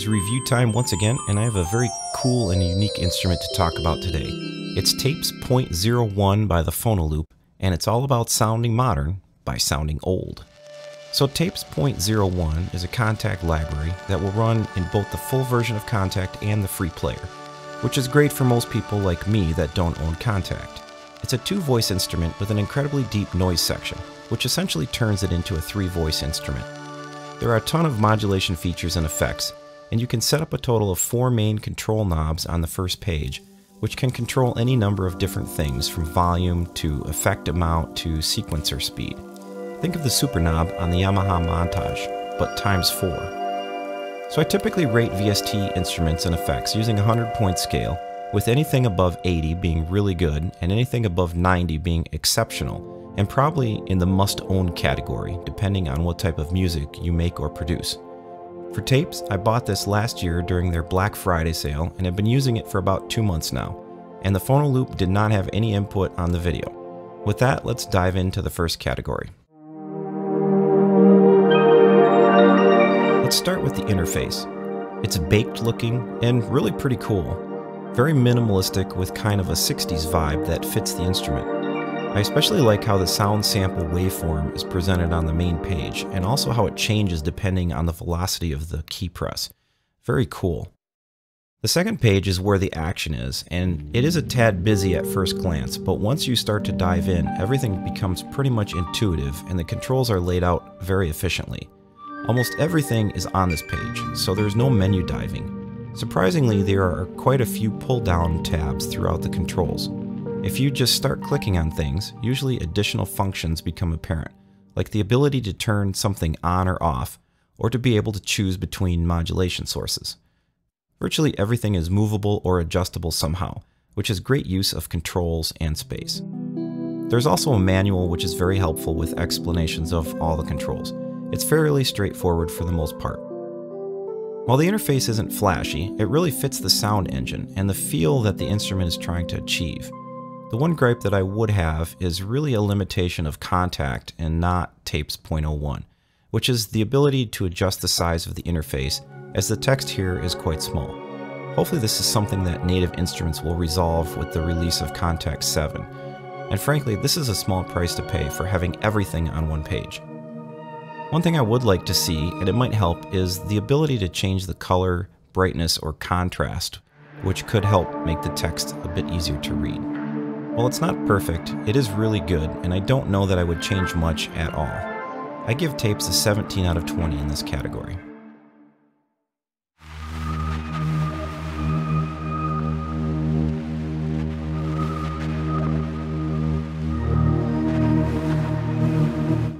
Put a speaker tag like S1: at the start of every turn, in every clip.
S1: is review time once again, and I have a very cool and unique instrument to talk about today. It's Tapes Point Zero One by the Phonoloop, and it's all about sounding modern by sounding old. So Tapes Point Zero One is a Kontakt library that will run in both the full version of Kontakt and the free player, which is great for most people like me that don't own Kontakt. It's a two-voice instrument with an incredibly deep noise section, which essentially turns it into a three-voice instrument. There are a ton of modulation features and effects, and you can set up a total of four main control knobs on the first page, which can control any number of different things from volume to effect amount to sequencer speed. Think of the super knob on the Yamaha Montage, but times four. So I typically rate VST instruments and effects using a 100 point scale, with anything above 80 being really good and anything above 90 being exceptional, and probably in the must own category, depending on what type of music you make or produce. For tapes, I bought this last year during their Black Friday sale and have been using it for about two months now, and the Phonoloop did not have any input on the video. With that, let's dive into the first category. Let's start with the interface. It's baked looking and really pretty cool. Very minimalistic with kind of a 60s vibe that fits the instrument. I especially like how the sound sample waveform is presented on the main page, and also how it changes depending on the velocity of the key press. Very cool. The second page is where the action is, and it is a tad busy at first glance, but once you start to dive in, everything becomes pretty much intuitive and the controls are laid out very efficiently. Almost everything is on this page, so there's no menu diving. Surprisingly, there are quite a few pull down tabs throughout the controls. If you just start clicking on things, usually additional functions become apparent, like the ability to turn something on or off, or to be able to choose between modulation sources. Virtually everything is movable or adjustable somehow, which is great use of controls and space. There's also a manual which is very helpful with explanations of all the controls. It's fairly straightforward for the most part. While the interface isn't flashy, it really fits the sound engine and the feel that the instrument is trying to achieve. The one gripe that I would have is really a limitation of Kontakt and not Tapes .01, which is the ability to adjust the size of the interface as the text here is quite small. Hopefully this is something that Native Instruments will resolve with the release of Kontakt 7. And frankly, this is a small price to pay for having everything on one page. One thing I would like to see, and it might help, is the ability to change the color, brightness, or contrast, which could help make the text a bit easier to read. While it's not perfect, it is really good, and I don't know that I would change much at all. I give tapes a 17 out of 20 in this category.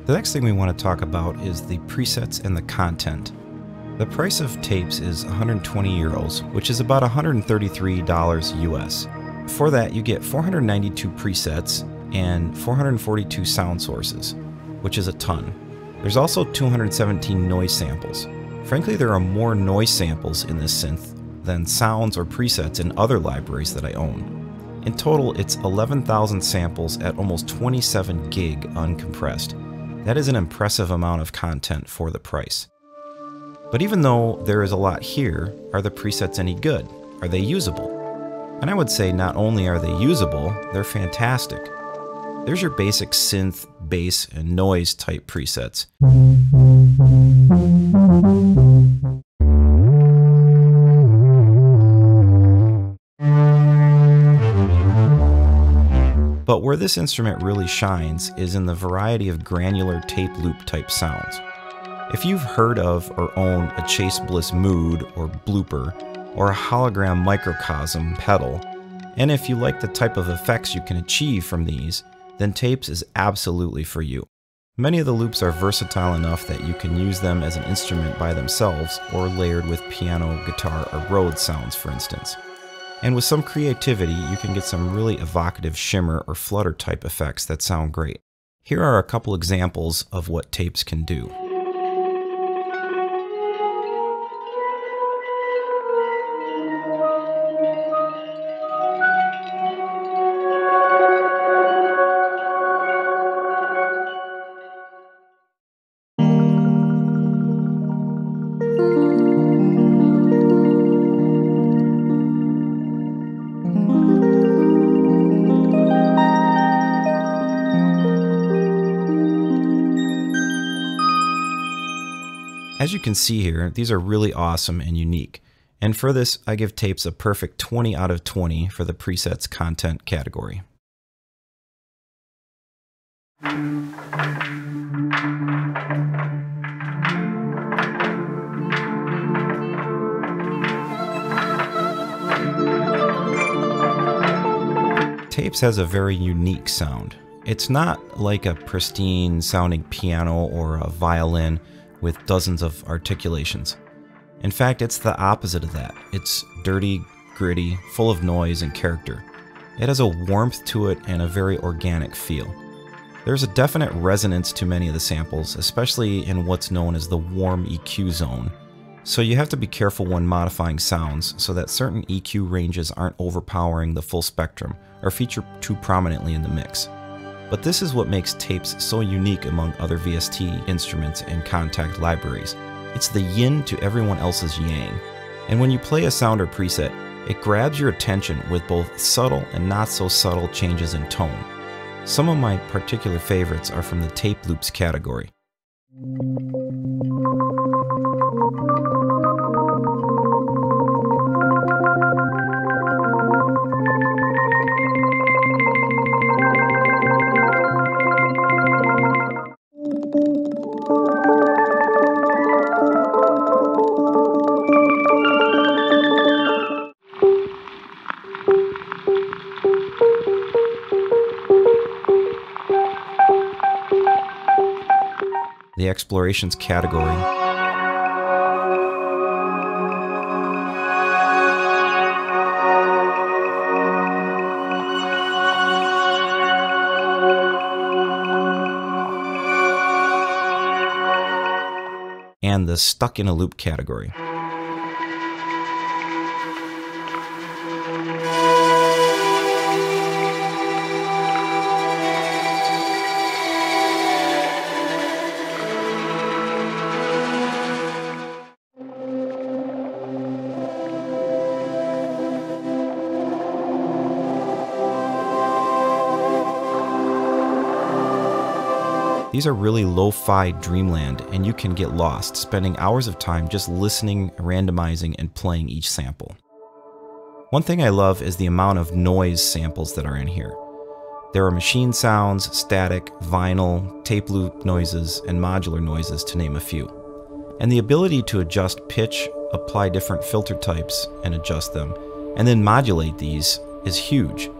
S1: The next thing we want to talk about is the presets and the content. The price of tapes is 120 euros, which is about $133 US. For that, you get 492 presets and 442 sound sources, which is a ton. There's also 217 noise samples. Frankly, there are more noise samples in this synth than sounds or presets in other libraries that I own. In total, it's 11,000 samples at almost 27 gig uncompressed. That is an impressive amount of content for the price. But even though there is a lot here, are the presets any good? Are they usable? And I would say not only are they usable, they're fantastic. There's your basic synth, bass, and noise type presets. But where this instrument really shines is in the variety of granular tape loop type sounds. If you've heard of or own a Chase Bliss Mood or Blooper, or a hologram microcosm pedal, and if you like the type of effects you can achieve from these, then tapes is absolutely for you. Many of the loops are versatile enough that you can use them as an instrument by themselves or layered with piano, guitar, or Rhodes sounds, for instance. And with some creativity, you can get some really evocative shimmer or flutter type effects that sound great. Here are a couple examples of what tapes can do. As you can see here, these are really awesome and unique. And for this, I give tapes a perfect 20 out of 20 for the presets content category. Tapes has a very unique sound. It's not like a pristine sounding piano or a violin with dozens of articulations. In fact, it's the opposite of that. It's dirty, gritty, full of noise and character. It has a warmth to it and a very organic feel. There's a definite resonance to many of the samples, especially in what's known as the warm EQ zone. So you have to be careful when modifying sounds so that certain EQ ranges aren't overpowering the full spectrum or feature too prominently in the mix. But this is what makes tapes so unique among other VST instruments and Kontakt libraries. It's the yin to everyone else's yang. And when you play a sound or preset, it grabs your attention with both subtle and not so subtle changes in tone. Some of my particular favorites are from the tape loops category. The explorations category. and the stuck in a loop category. These are really lo-fi dreamland and you can get lost, spending hours of time just listening, randomizing, and playing each sample. One thing I love is the amount of noise samples that are in here. There are machine sounds, static, vinyl, tape loop noises, and modular noises to name a few. And the ability to adjust pitch, apply different filter types and adjust them, and then modulate these is huge.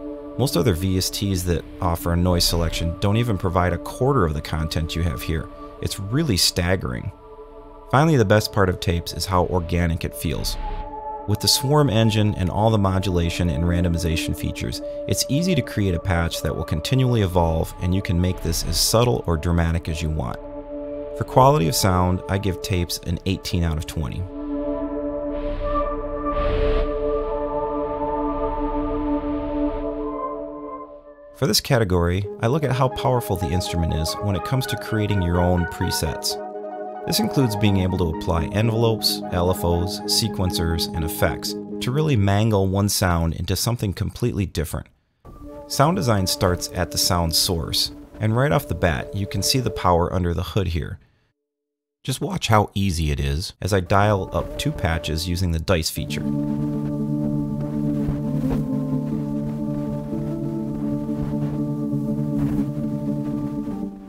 S1: Most other VSTs that offer a noise selection don't even provide a quarter of the content you have here. It's really staggering. Finally, the best part of tapes is how organic it feels. With the Swarm engine and all the modulation and randomization features, it's easy to create a patch that will continually evolve and you can make this as subtle or dramatic as you want. For quality of sound, I give tapes an 18 out of 20. For this category, I look at how powerful the instrument is when it comes to creating your own presets. This includes being able to apply envelopes, LFOs, sequencers, and effects to really mangle one sound into something completely different. Sound design starts at the sound source, and right off the bat, you can see the power under the hood here. Just watch how easy it is as I dial up two patches using the dice feature.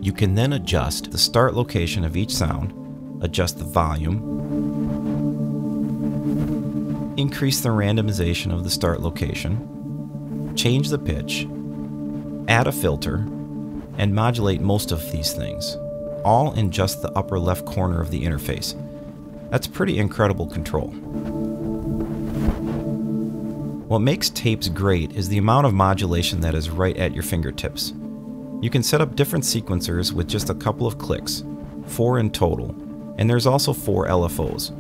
S1: You can then adjust the start location of each sound, adjust the volume, increase the randomization of the start location, change the pitch, add a filter, and modulate most of these things, all in just the upper left corner of the interface. That's pretty incredible control. What makes tapes great is the amount of modulation that is right at your fingertips. You can set up different sequencers with just a couple of clicks, four in total, and there's also four LFOs.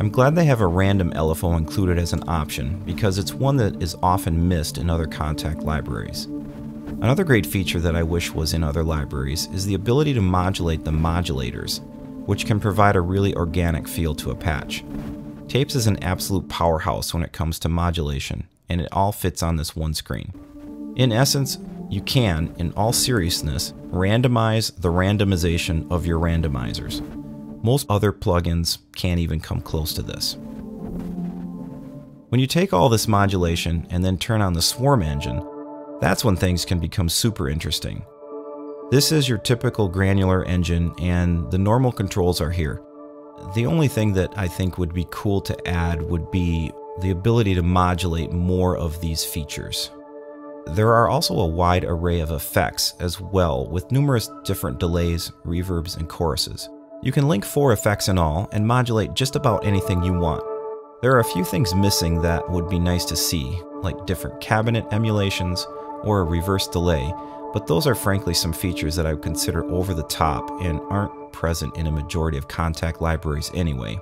S1: I'm glad they have a random LFO included as an option because it's one that is often missed in other Kontakt libraries. Another great feature that I wish was in other libraries is the ability to modulate the modulators, which can provide a really organic feel to a patch. Tapes is an absolute powerhouse when it comes to modulation, and it all fits on this one screen. In essence, you can, in all seriousness, randomize the randomization of your randomizers. Most other plugins can't even come close to this. When you take all this modulation and then turn on the Swarm engine, that's when things can become super interesting. This is your typical granular engine and the normal controls are here. The only thing that I think would be cool to add would be the ability to modulate more of these features. There are also a wide array of effects as well, with numerous different delays, reverbs, and choruses. You can link four effects in all and modulate just about anything you want. There are a few things missing that would be nice to see, like different cabinet emulations or a reverse delay, but those are frankly some features that I would consider over the top and aren't present in a majority of Kontakt libraries anyway.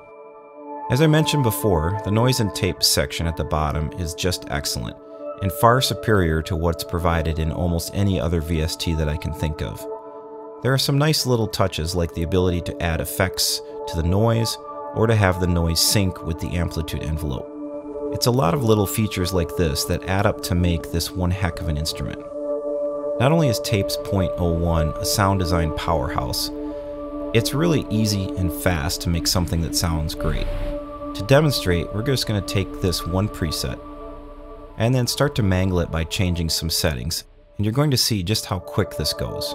S1: As I mentioned before, the noise and tape section at the bottom is just excellent, and far superior to what's provided in almost any other VST that I can think of. There are some nice little touches like the ability to add effects to the noise or to have the noise sync with the amplitude envelope. It's a lot of little features like this that add up to make this one heck of an instrument. Not only is Tapes .01 a sound design powerhouse, it's really easy and fast to make something that sounds great. To demonstrate, we're just going to take this one preset and then start to mangle it by changing some settings, and you're going to see just how quick this goes.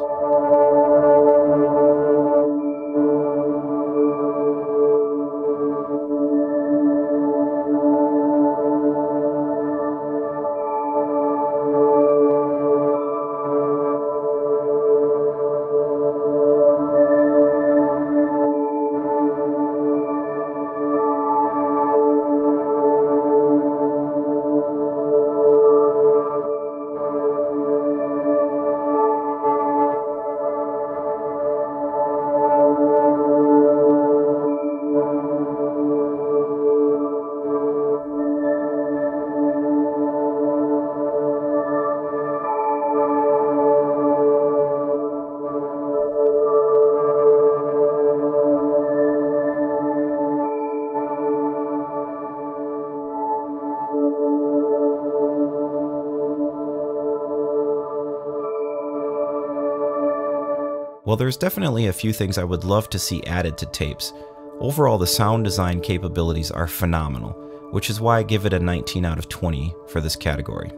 S1: While there's definitely a few things I would love to see added to tapes, overall the sound design capabilities are phenomenal, which is why I give it a 19 out of 20 for this category.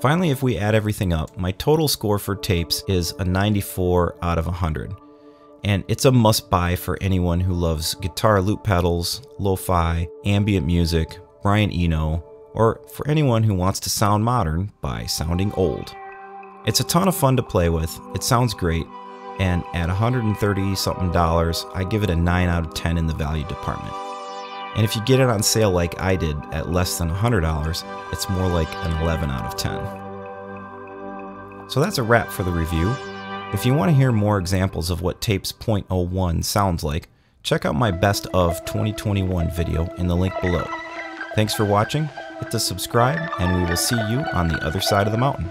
S1: Finally, if we add everything up, my total score for tapes is a 94 out of 100. And it's a must buy for anyone who loves guitar loop pedals, lo fi, ambient music, Brian Eno, or for anyone who wants to sound modern by sounding old. It's a ton of fun to play with, it sounds great, and at 130 something dollars, I give it a 9 out of 10 in the value department. And if you get it on sale like I did at less than $100, it's more like an 11 out of 10. So that's a wrap for the review. If you want to hear more examples of what Tapes .01 sounds like, check out my Best of 2021 video in the link below. Thanks for watching, hit the subscribe, and we will see you on the other side of the mountain.